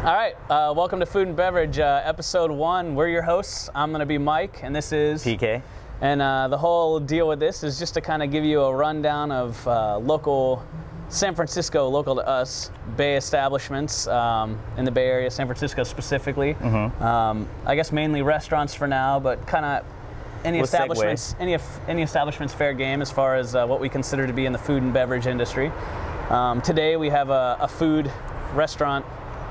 All right, uh, welcome to Food and Beverage, uh, episode one. We're your hosts. I'm going to be Mike, and this is PK. And uh, the whole deal with this is just to kind of give you a rundown of uh, local San Francisco, local to us, Bay establishments um, in the Bay Area, San Francisco specifically. Mm-hmm. Um, I guess mainly restaurants for now, but kind of any We'll segue. establishments, any any establishments fair game as far as uh, what we consider to be in the food and beverage industry. Um, today we have a, a food restaurant.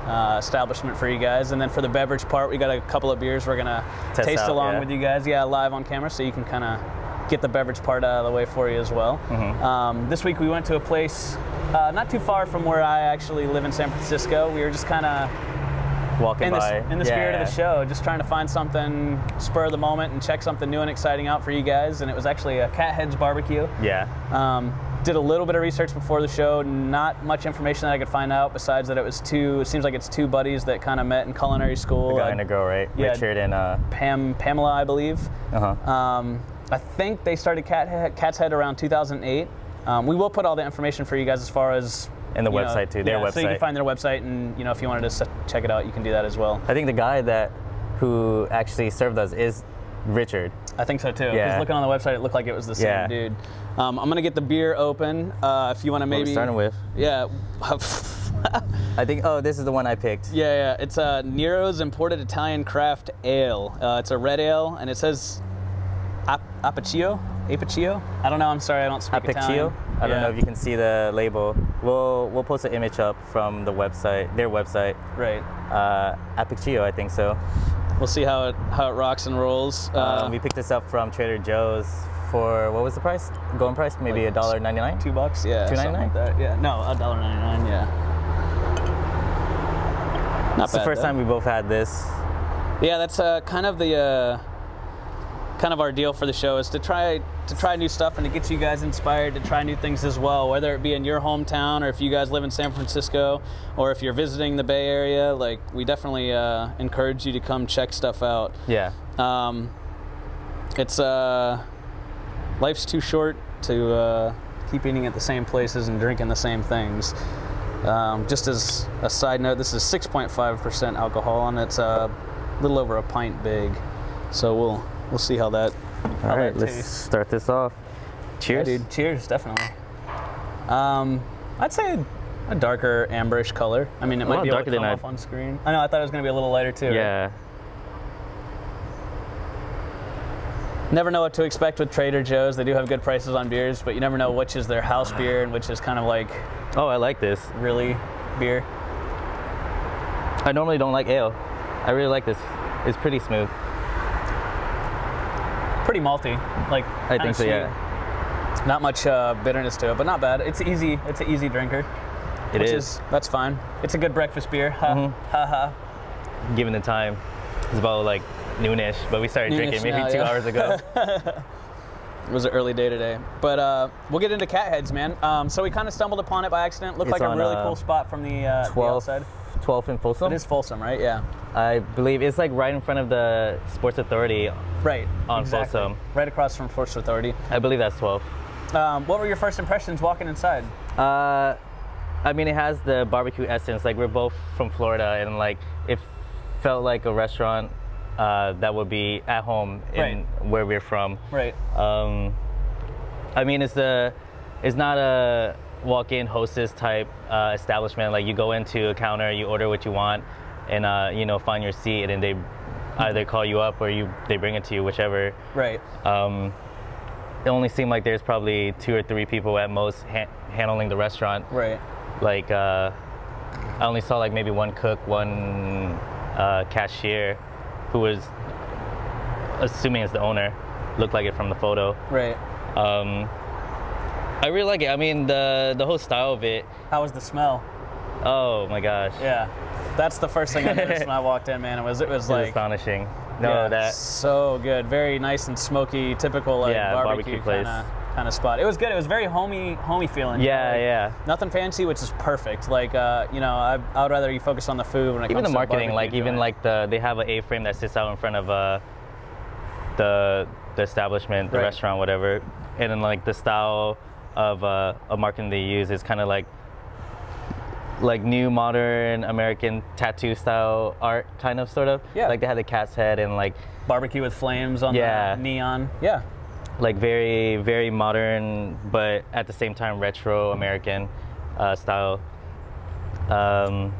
Uh, establishment for you guys, and then for the beverage part, we got a couple of beers we're gonna Test taste out, along yeah. with you guys, yeah, live on camera, so you can kind of get the beverage part out of the way for you as well. Mm-hmm. Um, this week we went to a place uh, not too far from where I actually live in San Francisco. We were just kind of Walking in the, by. in the spirit of the show, just trying to find something spur of the moment and check something new and exciting out for you guys. And it was actually a CatHead's barbecue. Yeah. Um, did a little bit of research before the show. Not much information that I could find out besides that it was two. It seems like it's two buddies that kind of met in culinary school. The guy and a girl, right? yeah. Richard and uh. Pam, Pamela, I believe. Uh huh. Um, I think they started Cat Cat's Head around 2008. Um, we will put all the information for you guys as far as And the you know, website too. Their yeah, So you can find their website, and you know if you wanted to check it out, you can do that as well. I think the guy that who actually served us is Richard. I think so too. Because Yeah. looking on the website, it looked like it was the same Yeah. dude. Um, I'm gonna get the beer open. Uh, if you want to What maybe starting with. Yeah. I think. Oh, this is the one I picked. Yeah, yeah. It's a Nero's Imported Italian Craft Ale. Uh, it's a red ale, and it says Ap- Apiccio. Apiccio? I don't know. I'm sorry. I don't speak Apiccio. Italian. I don't Yeah, know if you can see the label. We'll we'll post an image up from the website, their website. Right. Uh, Apiccio, I think so. We'll see how it how it rocks and rolls. Uh, um, we picked this up from Trader Joe's for what was the price? Going price? Maybe a dollar ninety nine. two bucks. Yeah. something like $2.99? Yeah. No, a dollar ninety nine. Yeah. Not It's the first though. time we both had this. Yeah, that's uh, kind of the uh, kind of our deal for the show is to try to try new stuff and to get you guys inspired to try new things as well. Whether it be in your hometown or if you guys live in San Francisco or if you're visiting the Bay Area, like we definitely uh, encourage you to come check stuff out. Yeah. Um, it's uh, life's too short to uh, keep eating at the same places and drinking the same things. Um, just as a side note, this is 6.5% alcohol and it's a little over a pint big. So we'll we'll see how that All right, that let's start this off. Yeah, Cheers. dude. Cheers, definitely. Um, I'd say a darker amberish color. I mean, it A might be able to darker than come off on screen. I know. I thought it was gonna be a little lighter too. right? Yeah. Never know what to expect with Trader Joe's. They do have good prices on beers, but you never know which is their house beer and which is kind of like Oh, I like this. really beer. I normally don't like ale. I really like this. It's pretty smooth. Pretty malty, like I think so, sweet. yeah. Not much uh, bitterness to it, but not bad. It's easy. It's an easy drinker, It which is. is that's fine. It's a good breakfast beer. Ha Mhm. ha ha. Given the time, it's about like noonish, but we started drinking Noonish maybe now, two yeah. hours ago. It was an early day today, but uh, we'll get into CatHead's, man. Um, so we kind of stumbled upon it by accident. Looked It's like a really uh, cool spot from the, uh, the 12, outside. 12 in Folsom. It is Folsom, right? Yeah. I believe it's like right in front of the Sports Authority. Right. On exactly. Folsom. Right across from Sports Authority. I believe that's 12. Um, what were your first impressions walking inside? Uh, I mean, it has the barbecue essence. Like we're both from Florida, and like it felt like a restaurant uh, that would be at home in Right. where we're from. Right. Um, I mean, it's the it's not a walk-in hostess type uh, establishment. Like you go into a counter, you order what you want, and uh, you know find your seat, and then they either call you up or you they bring it to you, whichever. Right. Um, it only seemed like there's probably two or three people at most ha- handling the restaurant. Right. Like uh, I only saw like maybe one cook, one uh, cashier, who was assuming it's the owner. Looked like it from the photo. Right. Um, I really like it. I mean, the the whole style of it. How was the smell? Oh my gosh, Yeah. That's the first thing I noticed when I walked in, man. It was it was it's like astonishing. No, yeah, that so good. Very nice and smoky, typical like Yeah, barbecue, barbecue place. kind of kind of spot. It was good. It was very homey homey feeling. yeah, Like, yeah. Nothing fancy, which is perfect. Like, uh, you know, I, I would rather you focus on the food when it Even comes the to marketing, like even like the they have an A-frame that sits out in front of uh, the the establishment, the Right. restaurant, whatever, and then like the style of uh, of marketing they use is kind of like like new modern American tattoo style art, kind of sort of. Yeah. Like they had the cat's head and like Barbecue with flames on Yeah. the neon. Yeah. Like very very modern, but at the same time retro American uh, style. Um,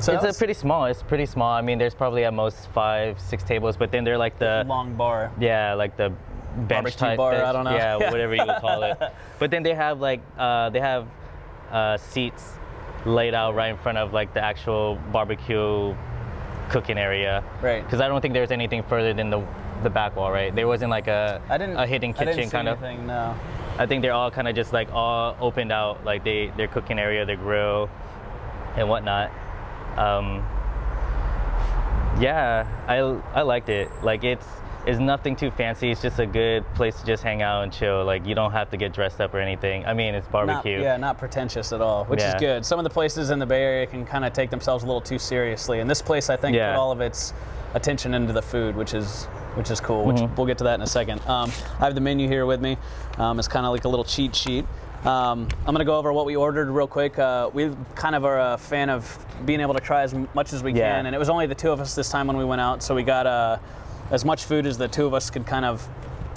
So it's a pretty small. It's pretty small. I mean, there's probably at most five, six tables, but then they're like the long bar. yeah, like the bench Barbecue type. bar, I don't know. Yeah, Yeah. whatever you would call it. But then they have like uh, they have uh, seats laid out right in front of like the actual barbecue cooking area. Right. Because I don't think there's anything further than the the back wall, right? There wasn't like a I didn't a hidden kitchen kind of. anything, No. I think they're all kind of just like all opened out, like they their cooking area, their grill, and whatnot. Um, yeah, I I liked it. Like it's it's nothing too fancy. It's just a good place to just hang out and chill. Like you don't have to get dressed up or anything. I mean, it's Not, barbecue. yeah, not pretentious at all, which is good. Some of the places in the Bay Area can kind of take themselves a little too seriously, and this place I think Yeah. put all of its attention into the food, which is which is cool. Which Mm-hmm. we'll get to that in a second. Um, I have the menu here with me. Um, it's kind of like a little cheat sheet. Um, I'm gonna go over what we ordered real quick. Uh, we kind of are a fan of being able to try as much as we Yeah. can, and it was only the two of us this time when we went out, so we got uh, as much food as the two of us could kind of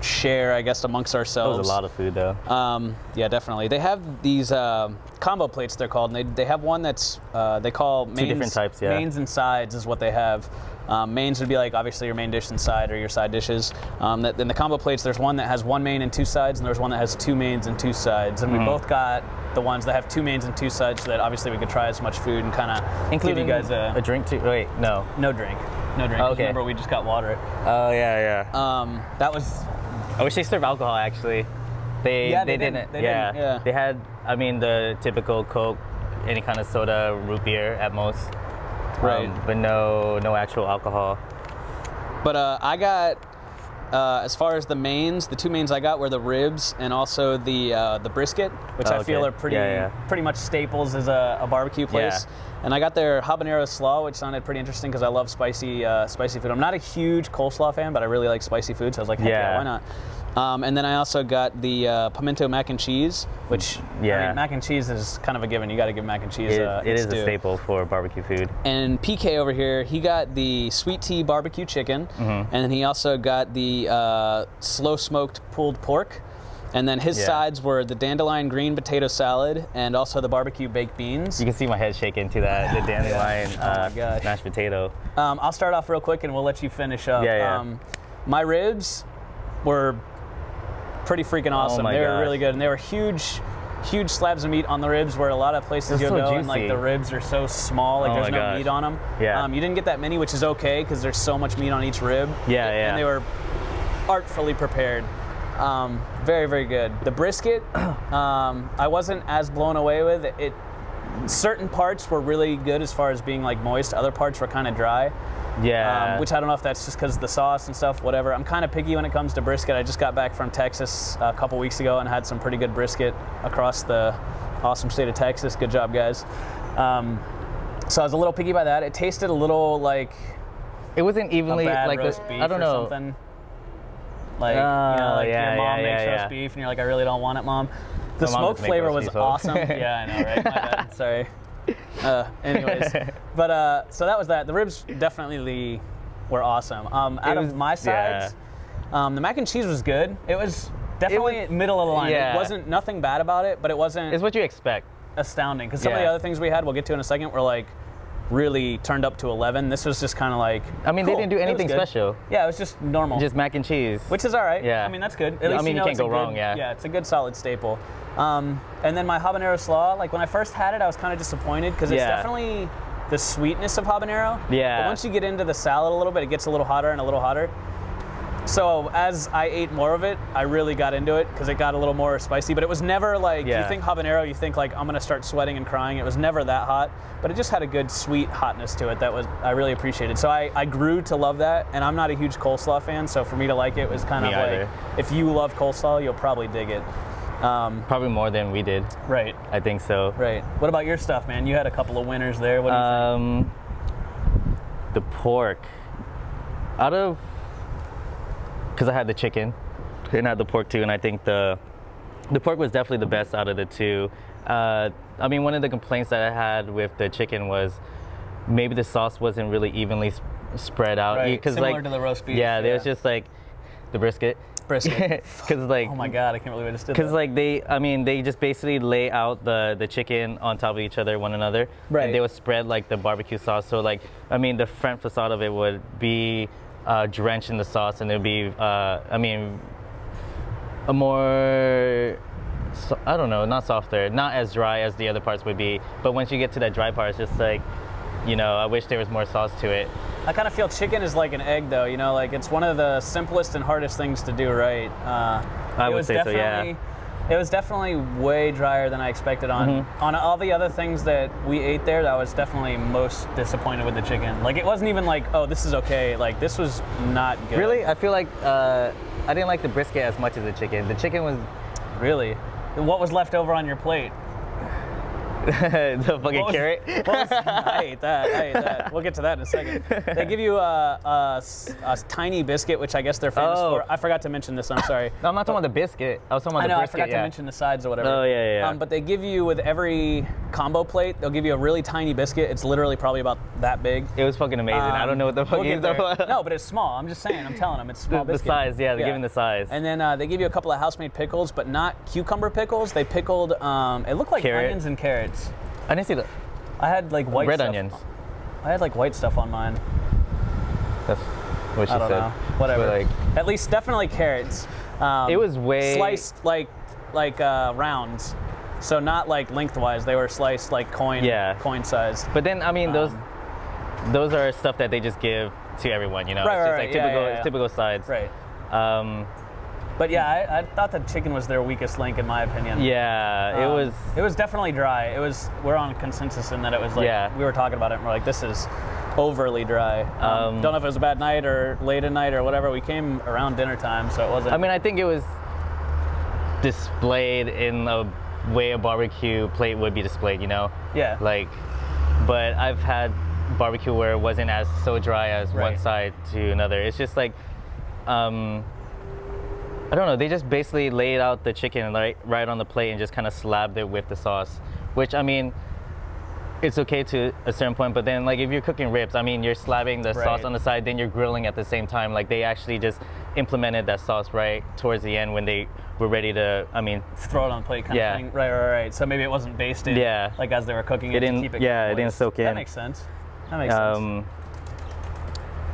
share, I guess, amongst ourselves. That was a lot of food though. Um, yeah, definitely. They have these um combo plates. They're called. And they, they have one that's uh, they call mains, different types, yeah. Mains and sides is what they have. Um, mains would be like obviously your main dish and side or your side dishes. Um, that, then the combo plates, there's one that has one main and two sides, and there's one that has two mains and two sides. And we Mm-hmm. both got the ones that have two mains and two sides, so that obviously we could try as much food and kind of give you guys a, a drink too. Wait, no. no drink, no drink. 'cause Okay. Remember, we just got water. Oh yeah, yeah. Um, that was I wish they served alcohol actually. They Yeah, they, they didn't. didn't. They yeah. didn't, yeah. They had I mean the typical Coke, any kind of soda, root beer at most. Right. Um, but no no actual alcohol. But uh, I got, uh, as far as the mains, the two mains I got were the ribs and also the uh, the brisket, which Oh, I feel are pretty Yeah, yeah. pretty much staples as a, a barbecue place. And I got their habanero slaw, which sounded pretty interesting because I love spicy uh, spicy food. I'm not a huge coleslaw fan, but I really like spicy food, so I was like, heck yeah, Yeah. why not? Um, and then I also got the uh, pimento mac and cheese, which I Yeah. mean, mac and cheese is kind of a given. You got to give mac and cheese. It, uh, its is a staple for barbecue food. And PK over here, he got the sweet tea barbecue chicken, Mm-hmm. and then he also got the uh, slow smoked pulled pork. And then his Yeah. sides were the dandelion green potato salad and also the barbecue baked beans. You can see my head shaking to that the dandelion Oh uh, mashed potato. Um, I'll start off real quick and we'll let you finish up. Yeah, yeah. Um, my ribs were pretty freaking awesome. Oh they were gosh. really good, and they were huge, huge slabs of meat on the ribs. Where a lot of places you'll so go and like the ribs are so small, like Oh there's no gosh. meat on them. Yeah. Um, you didn't get that many, which is okay because there's so much meat on each rib. Yeah, And yeah. they were artfully prepared. Um, very, very good. The brisket, um, I wasn't as blown away with it. Certain parts were really good as far as being like moist. Other parts were kind of dry. Yeah. Um, which I don't know if that's just because of the sauce and stuff, whatever. I'm kind of picky when it comes to brisket. I just got back from Texas a couple weeks ago and had some pretty good brisket across the awesome state of Texas. Good job, guys. Um, so I was a little picky by that. It tasted a little like it wasn't evenly like roast the, beef I don't or know. something. Like you know, Oh, like yeah, your mom yeah, makes yeah, roast beef, and you're like, I really don't want it, mom. The smoke flavor was though. awesome. yeah, I know, right? My bad. Sorry. Uh, anyways, but uh, so that was that. The ribs definitely were awesome. Um, out was- of my sides, um, the mac and cheese was good. It was definitely was- middle of the line. It yeah. wasn't nothing bad about it, but it wasn't It's what you expect. astounding. Because some of the other things we had, we'll get to in a second, were like really turned up to 11. This was just kind of like. I mean, they didn't do anything special. Yeah, it was just normal. Just mac and cheese. which is all right. Yeah. I mean, that's good. At Yeah, I mean, you you can't go good- wrong, yeah. Yeah, it's a good solid staple. Um, and then my habanero slaw, like when I first had it, I was kind of disappointed because it's Yeah. definitely the sweetness of habanero. Yeah. But once you get into the salad a little bit, it gets a little hotter and a little hotter. So as I ate more of it, I really got into it because it got a little more spicy. But it was never like you think habanero, you think like I'm gonna start sweating and crying. It was never that hot, but it just had a good sweet hotness to it that was I really appreciated. So I, I grew to love that, and I'm not a huge coleslaw fan, so for me to like it was kind Me of like if you love coleslaw, you'll probably dig it. Um, Probably more than we did. right, I think so. right. What about your stuff, man? You had a couple of winners there. What do you think? Um, the pork. Out of, because I had the chicken, and I had the pork too, and I think the, the pork was definitely the best out of the two. Uh, I mean, one of the complaints that I had with the chicken was maybe the sauce wasn't really evenly s- spread out. Right, Because similar like to the roast beef, Yeah, there was just like the brisket. Brisket. Because like oh my god, I can't believe I just did because like they i mean they just basically lay out the the chicken on top of each other one another Right. and they would spread like the barbecue sauce so like i mean the front facade of it would be uh, drenched in the sauce and it would be uh, i mean a more so, i don't know not softer not as dry as the other parts would be but once you get to that dry part it's just like you know i wish there was more sauce to it I kind of feel chicken is like an egg, though. You know, like it's one of the simplest and hardest things to do right. Uh, I would say so, yeah. It was definitely way drier than I expected on Mm-hmm. on all the other things that we ate there. That was definitely most disappointed with the chicken. Like it wasn't even like, oh, this is okay. Like this was not good. really i feel like uh, i didn't like the brisket as much as the chicken the chicken was Really? What was left over on your plate? the fucking was- carrot. was- I ate that. I ate that. We'll get to that in a second. They give you a tiny biscuit, which I guess they're famous Oh. for. I forgot to mention this. I'm sorry. No, I'm not talking about the biscuit. I was talking about I the know. I forgot yeah. to mention the sides or whatever. Oh, yeah, yeah, yeah. Um, but they give you with every combo plate, they'll give you a really tiny biscuit. It's literally probably about that big. It was fucking amazing. I don't know what the Um, fuck we'll he's there. No, but it's small. I'm just saying. I'm telling them it's small the, the size. Yeah, they're giving the size. And then uh, they give you a couple of house-made pickles, but not cucumber pickles. They pickled. Um, it looked like Carrot. onions and carrots. I didn't see the I had like white red stuff- onions. I had like white stuff on mine. That's what she I don't said. know. Whatever. But, like, At least definitely carrots. Um, It was way- sliced like like uh, rounds. So not like lengthwise. They were sliced like coin Yeah. coin size. but then I mean those Um, those are stuff that they just give to everyone. You know, Right, it's just right, like right. Typical yeah, yeah. typical sides. Right. Um, But yeah, I, I thought the chicken was their weakest link in my opinion. yeah, it Um, was. It was definitely dry. It was. We're on consensus in that it was like. Yeah. We were talking about it and we're like, this is overly dry. Um, Um, don't know if it was a bad night or late at night or whatever. We came around dinner time, so it wasn't. I mean, I think it was displayed in a way a barbecue plate would be displayed. You know. yeah. like but i've had barbecue where it wasn't as so dry as one side to another it's just like um i don't know they just basically laid out the chicken right right on the plate and just kind of slabbed it with the sauce which i mean it's okay to a certain point but then like if you're cooking ribs i mean you're slabbing the sauce on the side then you're grilling at the same time like they actually just implemented that sauce right towards the end when they were ready to i mean throw it on the plate kind Yeah. of thing. Right, right, right. So maybe it wasn't basted. Yeah. Like as they were cooking it, It didn't- keep it. yeah, it didn't soak That in. makes sense. That makes sense. um,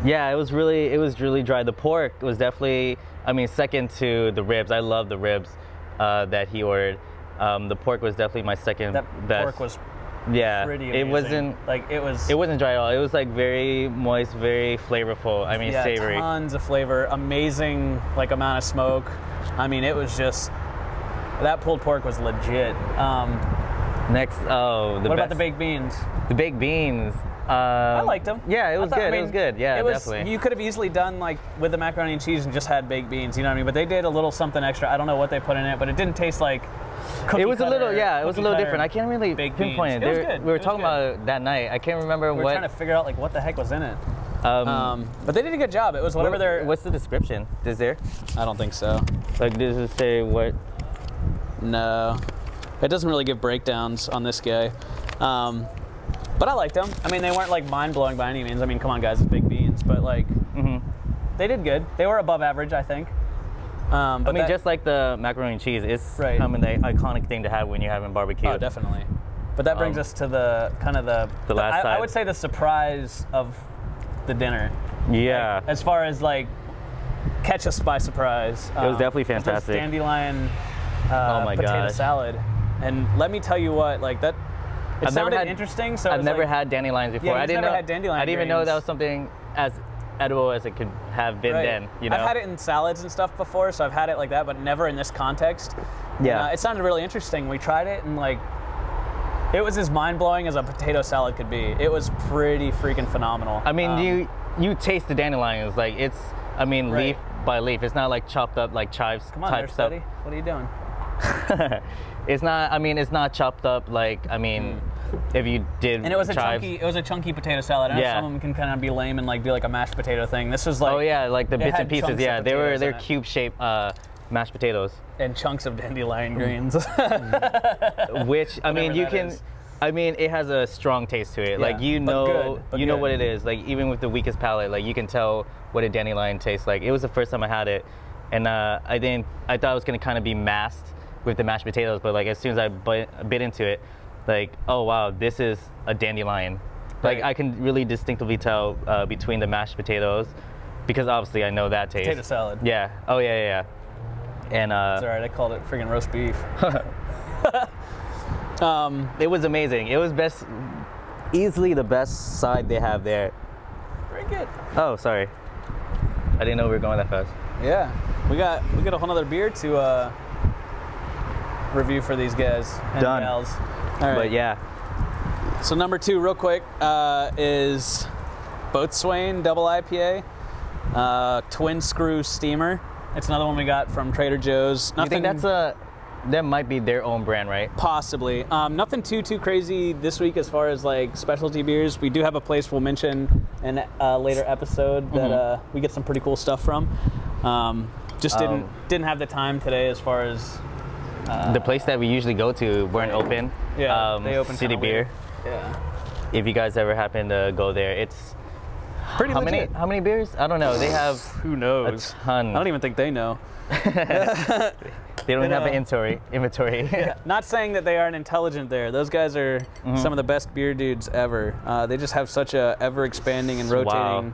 yeah, it was really it was really dry. The pork was definitely, I mean, second to the ribs. I love the ribs uh, that he ordered. Um, the pork was definitely my second That best. pork was yeah, pretty it wasn't like it was. it wasn't dry at all. It was like very moist, very flavorful. I mean, yeah, savory. tons of flavor, amazing like amount of smoke. I mean, it was just that pulled pork was legit. Um, Next, oh, the what best, about the baked beans? the baked beans? Um, I liked them. Yeah, it was thought- I good. it was good. Yeah, it was, definitely. You could have easily done like with the macaroni and cheese and just had baked beans. You know what I mean? But they did a little something extra. I don't know what they put in it, but it didn't taste like. Cookie it was a little, yeah, it was a little cutter different. I can't really baked pinpoint beans. it. It was good. We were It was talking good. about it that night. I can't remember We were what. trying to figure out like what the heck was in it. um, Um, but they did a good job. It was whatever what- their. What's the description? Is there? I don't think so. Like, does it say what? No, it doesn't really give breakdowns on this guy. Um, but I liked them. I mean, they weren't like mind blowing by any means. I mean, come on, guys, it's big beans, but like hmm they did good. They were above average, I think. Um, but I mean, that- just like the macaroni and cheese, it's Right. I mean, the iconic thing to have when you're having barbecue. oh, definitely. But that brings Um, us to the kind of the the last I, I side. would say the surprise of the dinner. Yeah. As far as like catch us by surprise. It was definitely fantastic. Dandelion uh, Oh my potato gosh. salad, and let me tell you what, like that. It I've never sounded had- interesting. So I've never like- had dandelions before. he's I didn't never know. had dandelion I didn't even know that was something as edible as it could have been Right. then. You know. I've had it in salads and stuff before, so I've had it like that, but never in this context. Yeah. And, uh, it sounded really interesting. We tried it, and like, it was as mind blowing as a potato salad could be. It was pretty freaking phenomenal. I mean, Um, you you taste the dandelions like it's. I mean, Right. leaf by leaf. It's not like chopped up like chives Come on, there, type stuff. Steady. What are you doing? it's not. I mean, it's not chopped up like. I mean, if you did. Mm. And it was a chives. chunky. It was a chunky potato salad. I know Yeah. some of them can kind of be lame and like do like a mashed potato thing. This was like. oh yeah, like the bits and pieces. Yeah, they were they're cube shaped uh, mashed potatoes, and chunks of dandelion greens. which I mean you can. is. I mean, it has a strong taste to it. like Yeah, you but know, good, but you know good. what it is. Like even with the weakest palate, like you can tell what a dandelion tastes like. It was the first time I had it, and uh, I didn't. I thought it was gonna kind of be masked with the mashed potatoes, but like as soon as I bit, bit into it, like oh wow, this is a dandelion. Like I can really distinctively tell uh, between the mashed potatoes, because obviously I know that taste. Potato salad. Yeah. Oh yeah, yeah. yeah. And uh, It's all right. I called it friggin' roast beef. um, it was amazing. It was best, easily the best side they have there. very good. Oh, sorry. I didn't know we were going that fast. Yeah, we got we got a whole nother beer to uh, review for these guys and Done. gals. All right. But yeah, So number two, real quick, uh, is Boatswain Double IPA, uh, Twin Screw Steamer. It's another one we got from Trader Joe's. you think that's a that might be their own brand, right? Possibly. Um, nothing too too crazy this week as far as like specialty beers. We do have a place we'll mention in a uh, later episode that Mhm. uh, we get some pretty cool stuff from. Um, just didn't Um, didn't have the time today as far as the place that we usually go to weren't open. yeah um, they open City Beer. weird. Yeah, If you guys ever happen to go there, it's pretty how legit. many how many beers? I don't know. They have Who knows a knows? ton. I don't even think they know. they don't But, have an inventory. Inventory. Not saying that they aren't intelligent there. Those guys are Mm-hmm. some of the best beer dudes ever. Uh, they just have such a ever expanding and rotating Wow.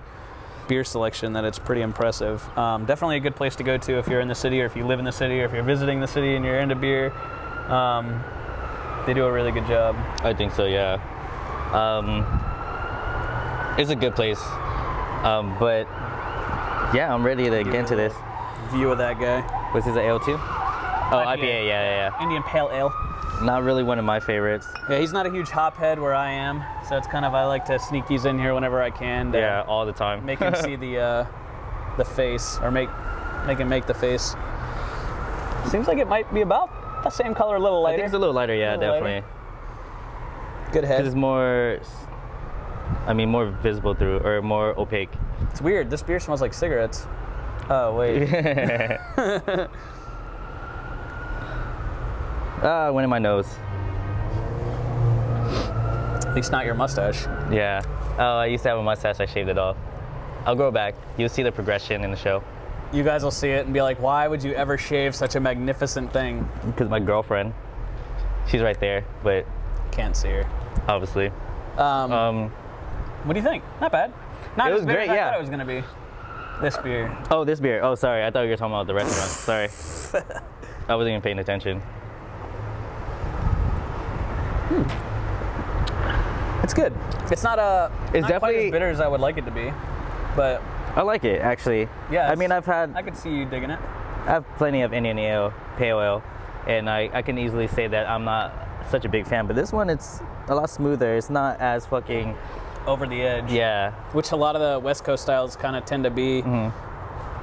Beer selection that it's pretty impressive. Um, definitely a good place to go to if you're in the city or if you live in the city or if you're visiting the city and you're into beer. Um, they do a really good job. I think so, yeah. Um, it's a good place. Um, but yeah, I'm ready to get into this. View of that guy. Was his an ale too? Oh, IPA, Yeah, yeah, yeah, Indian Pale Ale. Not really one of my favorites. Yeah, he's not a huge hop head where I am, so it's kind of I like to sneak these in here whenever I can. Yeah, all the time. Make him see the uh, the face, or make make him make the face. Seems like it might be about the same color, a little lighter. I lighter. think it's a little lighter, yeah, little lighter. definitely. Good 'Cause head. it's more, I mean, more visible through, or more opaque. It's weird. This beer smells like cigarettes. Oh wait. Ah, went in my nose. At least not your mustache. Yeah. Oh, I used to have a mustache. I shaved it off. I'll grow back. You'll see the progression in the show. You guys will see it and be like, "Why would you ever shave such a magnificent thing?" Because my girlfriend, she's right there, but Can't see her. obviously. Um, Um, what do you think? Not bad. Not It as was great, as I yeah. thought it was gonna be. This beer. oh, this beer. Oh, sorry. I thought you were talking about the restaurant. sorry. I wasn't even paying attention. It's good. It's not a. It's not quite definitely- as bitter as I would like it to be, but I like it actually. yeah. I mean, I've had I could see you digging it. I have plenty of Indian ale, pale ale, and I, I can easily say that I'm not such a big fan. But this one, it's a lot smoother. It's not as fucking Over the edge. yeah. Which a lot of the West Coast styles kind of tend to be Mm-hmm.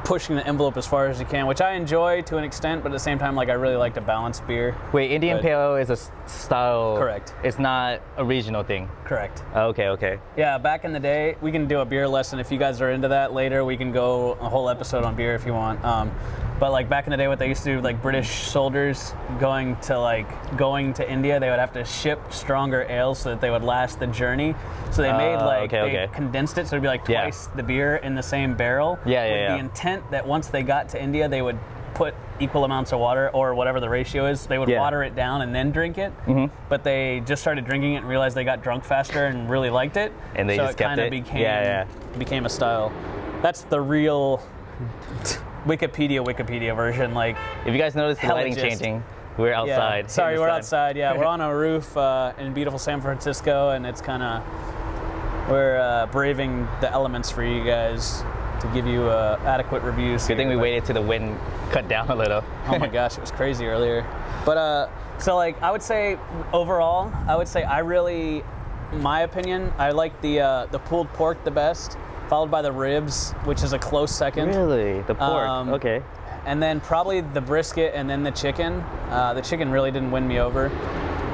Pushing the envelope as far as you can, which I enjoy to an extent, but at the same time, like I really like to balance beer. Wait, Indian But- pale ale is a style. Correct. It's not a regional thing. Correct. Okay, okay. Yeah, back in the day, we can do a beer lesson if you guys are into that later. We can go a whole episode on beer if you want. Um, but like back in the day, what they used to do, like British soldiers going to like going to India, they would have to ship stronger ales so that they would last the journey. So they made Oh, like okay, they okay. condensed it, so it'd be like Yeah. twice the beer in the same barrel. Yeah, yeah, With yeah. the intent that once they got to India, they would put equal amounts of water or whatever the ratio is. They would Yeah. water it down and then drink it. Mhm. But they just started drinking it and realized they got drunk faster and really liked it. And they so just it kind of became Yeah, yeah. became a style. That's the real Wikipedia Wikipedia version. Like If you guys notice the lighting changing, we're yeah. outside. Sorry, we're outside. Yeah, we're on a roof uh, in beautiful San Francisco, and it's kind of we're uh, braving the elements for you guys to give you uh, adequate reviews. Good thing we waited till the wind cut down a little. oh my gosh, it was crazy earlier. But uh, so like I would say overall, I would say I really, my opinion, I like the uh, the pulled pork the best, followed by the ribs, which is a close second. Really? The pork? Um, okay. And then probably the brisket and then the chicken. Uh, the chicken really didn't win me over.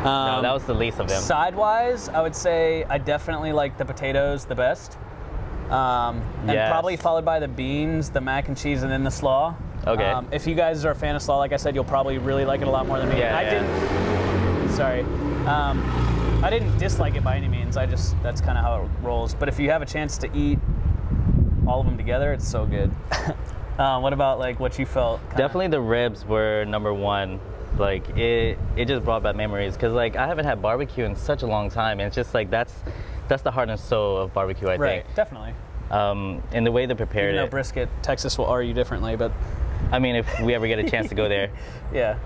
No, Um, that was the least of them. Sidewise, I would say I definitely like the potatoes the best. Um, and Yes. probably followed by the beans, the mac and cheese, and then the slaw. Okay. Um, if you guys are a fan of slaw, like I said, you'll probably really like it a lot more than me. Yeah, I yeah. didn't. Sorry. Um, I didn't dislike it by any means. I just that's kind of how it rolls. But if you have a chance to eat all of them together, it's so good. uh, what about like what you felt? kinda- Definitely the ribs were number one. Like it, it just brought back memories because like I haven't had barbecue in such a long time, and it's just like that's that's the heart and soul of barbecue. I Right. think. Definitely. Um, and the way they prepared Even it. brisket, Texas will argue differently, but I mean, if we ever get a chance to go there, yeah.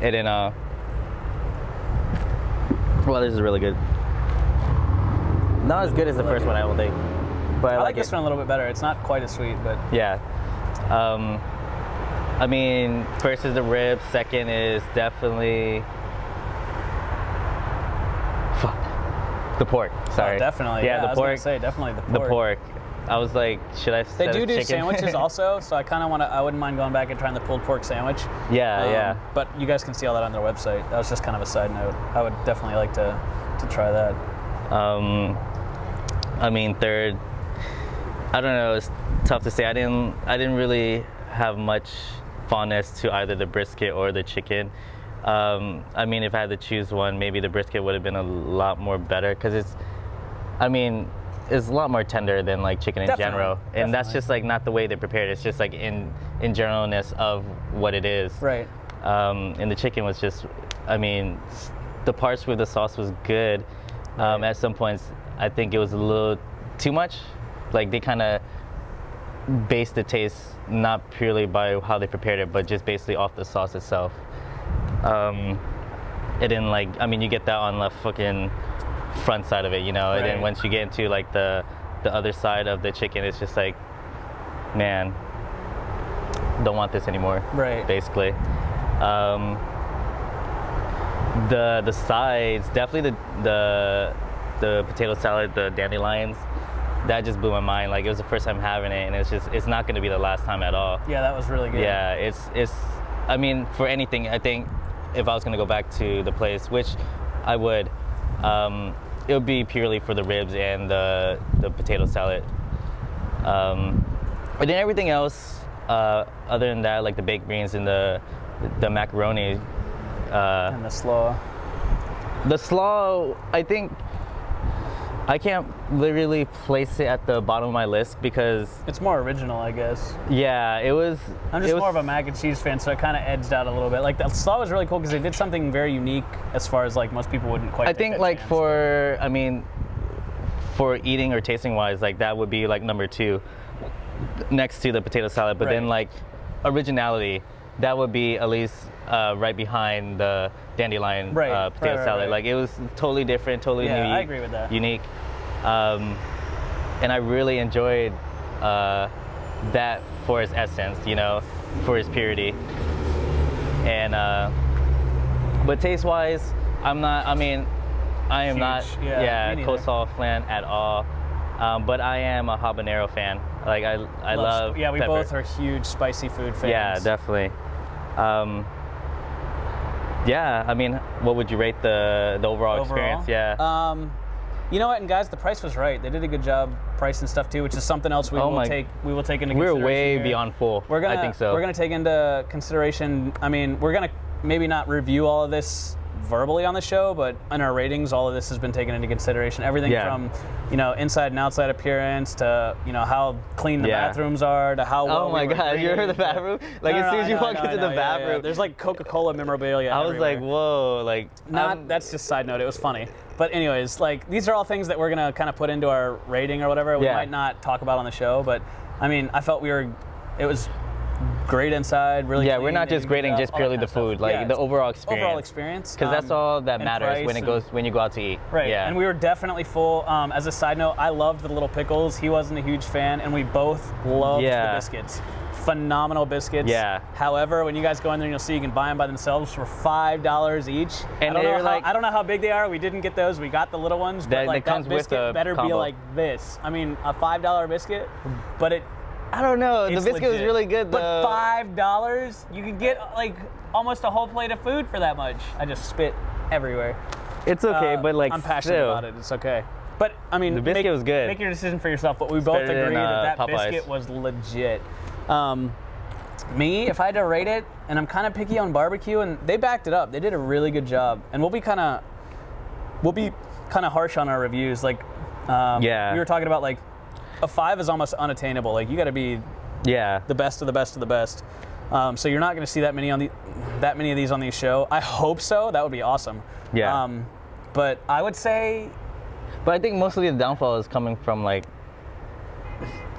and then uh, well, this is really good. Not as good as the first one, I don't think. But I, I like like this it. one a little bit better. It's not quite as sweet, but Yeah. Um, I mean, first is the ribs. Second is definitely. Fuck. The pork. Sorry. Oh, definitely. Yeah, I the gonna pork. say definitely the pork. The pork. pork. I was like, should I? They do do chicken? sandwiches also, so I kind of want to. I wouldn't mind going back and trying the pulled pork sandwich. yeah, Um, yeah. But you guys can see all that on their website. That was just kind of a side note. I would definitely like to to try that. Um, I mean, third. I don't know. It's tough to say. I didn't. I didn't really have much fondness to either the brisket or the chicken. Um, I mean, if I had to choose one, maybe the brisket would have been a lot more better because it's. I mean, it's a lot more tender than like chicken in Definitely, general, and that's just like not the way they prepared it. It's just like in in generalness of what it is. Right. Um, and the chicken was just, I mean, the parts with the sauce was good. Um, Right. At some points, I think it was a little too much. Like they kind of based the taste not purely by how they prepared it, but just basically off the sauce itself. Um, it didn't like, I mean, you get that on the fucking front side of it, you know. And then once you get into like the the other side of the chicken, it's just like, man, don't want this anymore Right. basically. Um, the the sides, definitely the the the potato salad, the dandelions, that just blew my mind. Like it was the first time having it, and it's just it's not going to be the last time at all. Yeah, that was really good. Yeah, it's it's. I mean, for anything, I think if I was going to go back to the place, which I would, um, it would be purely for the ribs and the the potato salad. Um, but then everything else, uh, other than that, like the baked beans and the the macaroni, uh, And the slaw. the slaw, I think I can't literally place it at the bottom of my list because It's more original, I guess. yeah, it was. I'm just was- more of a mac and cheese fan, so it kind of edged out a little bit. Like the slaw was really cool because they did something very unique as far as like most people wouldn't quite. I think like chance. for I mean for eating or tasting wise like that would be like number 2 next to the potato salad but then like originality that would be at least uh, right behind the dandelion Right, uh, potato right, salad right. like it was totally different totally Yeah, unique I agree with that. unique um, and I really enjoyed uh, that for its essence you know for its purity and uh, but taste wise, I'm not. I mean, I am Huge, not. yeah, Yeah, coleslaw fan at all. Um, but I am a habanero fan. Like I, I love. Yeah, we pepper. both are huge spicy food fans. Yeah, definitely. Um, yeah, I mean, what would you rate the the overall, experience? Yeah. Um, you know what, and guys, the price was right. They did a good job pricing stuff too, which is something else we Oh will my- take. We will take into consideration. We're way here. beyond full. We're gonna. I think so. We're gonna take into consideration. I mean, we're gonna maybe not review all of this verbally on the show, but in our ratings, all of this has been taken into consideration. Everything Yeah. from, you know, inside and outside appearance to, you know, how clean the Yeah. bathrooms are to how. well Oh my we God, you heard the bathroom? Like, No, as soon as you walk into the know, yeah, yeah. bathroom- there's like Coca-Cola memorabilia. I was like, whoa, like. Not I'm- that's just side note. It was funny, but anyways, like these are all things that we're gonna kind of put into our rating or whatever. We Yeah. might not talk about on the show, but I mean, I felt we were. It was great inside. Really. Yeah, we're not just grading just purely the of stuff. food, like Yeah, the overall experience. Overall experience. Because that's um, all that matters when it goes when you go out to eat. Right, Yeah. and we were definitely full. Um, as a side note, I loved the little pickles. He wasn't a huge fan, and we both loved Yeah. the biscuits. Phenomenal biscuits. Yeah. However, when you guys go in there, you'll see you can buy them by themselves for five dollars each. And I don't know they're how, like- I don't know how big they are. We didn't get those. We got the little ones. That- but like that comes with biscuit the better be like this. I mean, a five dollar biscuit, but it. I don't know. The it's biscuit was really good though. But five dollars, you could get like almost a whole plate of food for that much. I just spit everywhere. It's okay, Uh, but like I'm passionate still, about it. It's okay. But I mean, The biscuit make, was good. Make your decision for yourself. But we both better than, agree uh, that that Popeyes. biscuit was legit. Um, Me, if I had to rate it, and I'm kind of picky on barbecue, and they backed it up. They did a really good job, and we'll be kind of, we'll be kind of harsh on our reviews. Like, um, Yeah. we were talking about like, a five is almost unattainable. Like, you got to be Yeah. the best of the best of the best. Um, so you're not going to see that many on the, that many of these on the show. I hope so. That would be awesome. Yeah. Um, but I would say, But I think mostly the downfall is coming from like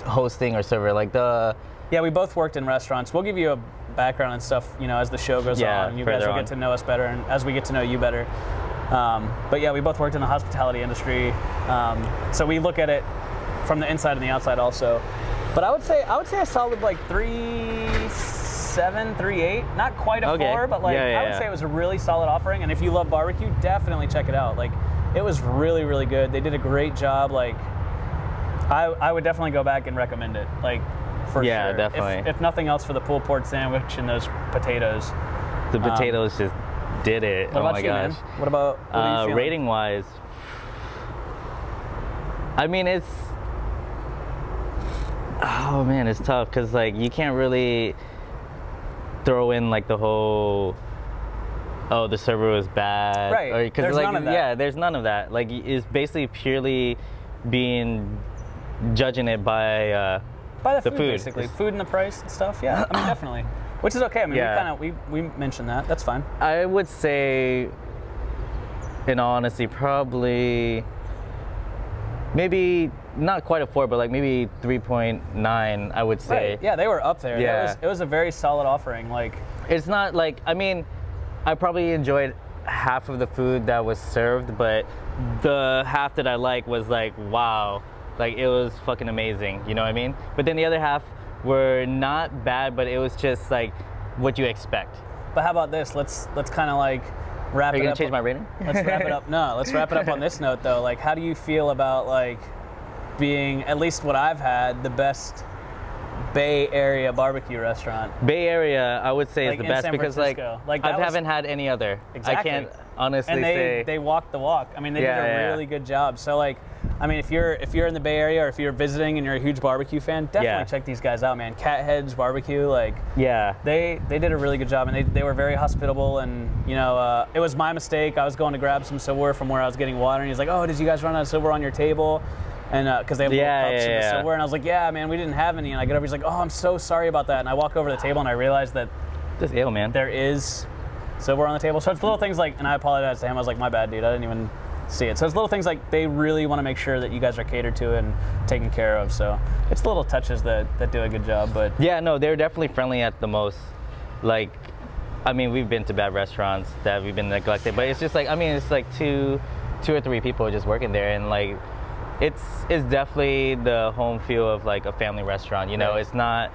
hosting or server. Like the yeah, we both worked in restaurants. We'll give you a background and stuff, you know, as the show goes Yeah, on. and You guys will on. get to know us better, and as we get to know you better. Um, but yeah, we both worked in the hospitality industry, um, so we look at it from the inside and the outside also. But I would say I would say a solid like three seven, three eight. Not quite a Okay. four, but like Yeah, yeah, I would yeah. say it was a really solid offering. And if you love barbecue, definitely check it out. Like it was really really good. They did a great job. Like I I would definitely go back and recommend it. Like for Yeah, sure. If- definitely. If, nothing else, for the pulled pork sandwich and those potatoes. the potatoes just did it. Um, What oh about my you, gosh. man? What about what Uh, rating wise, I mean it's. Oh man, it's tough because like you can't really throw in like the whole. Oh, the server was bad. Right. because like, none of that. Yeah, there's none of that. Like it's basically purely being judging it by. Uh, By the, the food, food. basically, food and the price and stuff. Yeah, I mean definitely. Which is okay. I mean, Yeah. we kind of we, we mentioned that. That's fine. I would say, in honesty, probably maybe not quite a four, but like maybe three point nine. I would say. Right. Yeah, they were up there. It Yeah. was, it was a very solid offering. Like, It's not like I mean, I probably enjoyed half of the food that was served, but the half that I like was like wow, like it was fucking amazing. You know what I mean? But then the other half were not bad, but it was just like what you expect. but how about this? Let's let's kind of like wrap Are you it gonna up. change my rating? let's wrap it up. No, let's wrap it up on this note though. Like, how do you feel about like being at least what I've had the best Bay Area barbecue restaurant? Bay Area, I would say Like is the best San because like, Francisco. Like, I was- haven't had any other. Exactly. I can't honestly and they say. they walked the walk. I mean, they Yeah, did a yeah, yeah. really good job. So like, I mean, if you're if you're in the Bay Area or if you're visiting and you're a huge barbecue fan, definitely check these guys out, man. CatHead's Barbecue, like yeah. they they did a really good job and they, they were very hospitable and you know uh, it was my mistake. I was going to grab some silverware from where I was getting water and he's like, oh, did you guys run out of silverware on your table? And uh, because they have Yeah, little cups yeah, yeah. silverware, and I was like, yeah, man, we didn't have any. And I get over, he's like, oh, I'm so sorry about that. And I walk over to the table and I realize that Just ill, man. there is silverware on the table. So it's little things like, and I apologize to him. I was like, my bad, dude. I didn't even see it. So it's little things like they really want to make sure that you guys are catered to and taken care of. So it's little touches that, that do a good job. But Yeah, no, they're definitely friendly at the most. Like, I mean, we've been to bad restaurants that we've been neglected, but it's just like, I mean, it's like two, two or three people just working there, and like, it's it's definitely the home feel of like a family restaurant. You know, Right. it's not,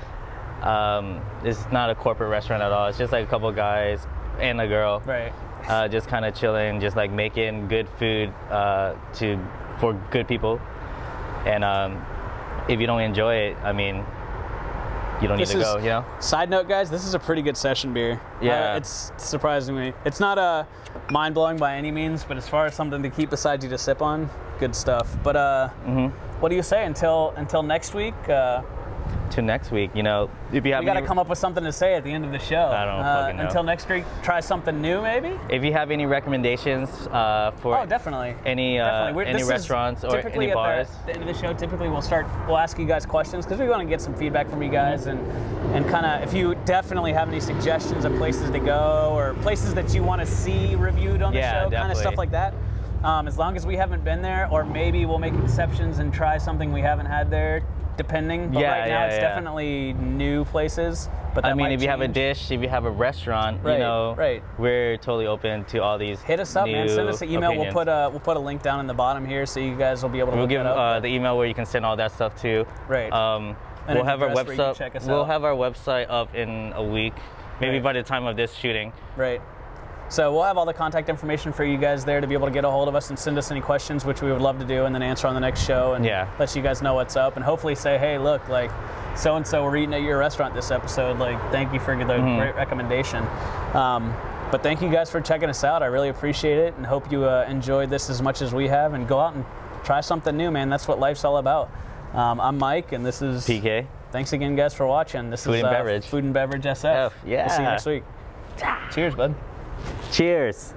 um, it's not a corporate restaurant at all. It's just like a couple guys and a girl, right. uh, just kind of chilling, just like making good food uh, to for good people. And um, if you don't enjoy it, I mean, you don't need to is- go. You know. Side note, guys, this is a pretty good session beer. Yeah. Uh, it's surprisingly, it's not uh, mind blowing by any means, but as far as something to keep beside you to sip on, good stuff. But uh, Mm-hmm. what do you say until until next week? Uh, to next week. You know, if you have we got to come up with something to say at the end of the show. I don't uh, fucking know. Until next week, try something new, maybe. if you have any recommendations uh, for Oh, definitely. any uh, Definitely. Any restaurants or any at bars, The, the end of the show, typically we'll start. We'll ask you guys questions because we want to get some feedback from you guys and and kind of if you definitely have any suggestions of places to go or places that you want to see reviewed on the Yeah, show, kind of stuff like that. Um, as long as we haven't been there, or maybe we'll make exceptions and try something we haven't had there, depending. But Yeah, right now yeah, it's yeah. definitely new places. But I mean, if you have a dish, if you have a restaurant, Right, you know, right. we're totally open to all these. Hit us up, man. Send us an email. opinions. We'll put a we'll put a link down in the bottom here, so you guys will be able to We'll give uh, the email where you can send all that stuff to. Right. Um, And we'll have our address where you can website. check us We'll out. have our website up in a week, maybe Right. by the time of this shooting. Right. So we'll have all the contact information for you guys there to be able to get a hold of us and send us any questions, which we would love to do, and then answer on the next show and Yeah. let you guys know what's up, and hopefully say, hey, look, like so and so we're eating at your restaurant this episode. Like, thank you for the Mm-hmm. great recommendation. Um, but thank you guys for checking us out. I really appreciate it, and hope you uh, enjoyed this as much as we have. And go out and try something new, man. That's what life's all about. Um, I'm Mike, and this is PK. thanks again, guys, for watching. This Food is and uh, Beverage. Food and Beverage SF. F, We'll see you next week. Cheers, bud. Cheers.